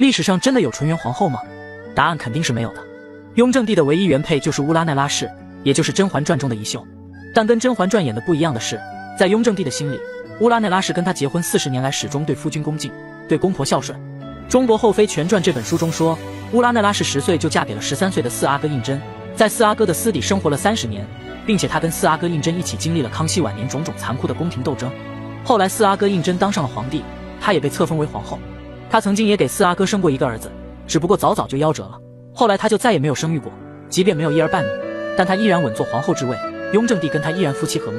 历史上真的有纯元皇后吗？答案肯定是没有的。雍正帝的唯一原配就是乌拉那拉氏，也就是《甄嬛传》中的宜秀。但跟《甄嬛传》演的不一样的是，在雍正帝的心里，乌拉那拉氏跟他结婚四十年来，始终对夫君恭敬，对公婆孝顺。《中国后妃全传》这本书中说，乌拉那拉氏十岁就嫁给了十三岁的四阿哥胤禛，在四阿哥的私邸生活了三十年，并且她跟四阿哥胤禛一起经历了康熙晚年种种残酷的宫廷斗争。后来四阿哥胤禛当上了皇帝，她也被册封为皇后。她曾经也给四阿哥生过一个儿子，只不过早早就夭折了。后来她就再也没有生育过，即便没有一儿半女，但她依然稳坐皇后之位。雍正帝跟她依然夫妻和睦。